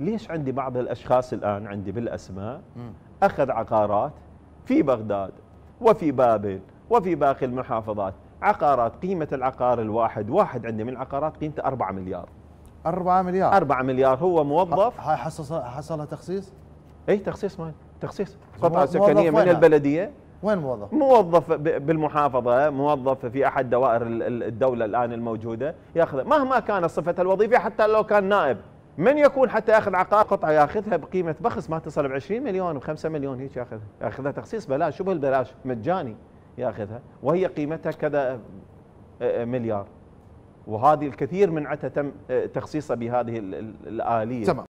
ليش عندي بعض الأشخاص الآن عندي بالأسماء أخذ عقارات في بغداد وفي بابل وفي باقي المحافظات. عقارات قيمة العقار الواحد واحد عندي من العقارات قيمته 4 مليار. 4 مليار؟ 4 مليار هو موظف. هاي حصل حصلها تخصيص؟ اي تخصيص مال تخصيص. موظف قطعة سكنية من وينها؟ البلدية. وين موظف؟ موظف بالمحافظة موظف في أحد دوائر ال- ال- الدولة الآن الموجودة. يأخذ مهما كانت صفته الوظيفية حتى لو كان نائب. من يكون حتى ياخذ عقار قطعة ياخذها بقيمة بخس؟ ما تصل ب 20 مليون ب 5 مليون هيك ياخذها. ياخذها تخصيص بلاش. شبه البلاش مجاني ياخذها. وهي قيمتها كذا آه، مليار. وهذه الكثير من عتها تم آه، تخصيصها بهذه ال- ال- الآلية. تمام.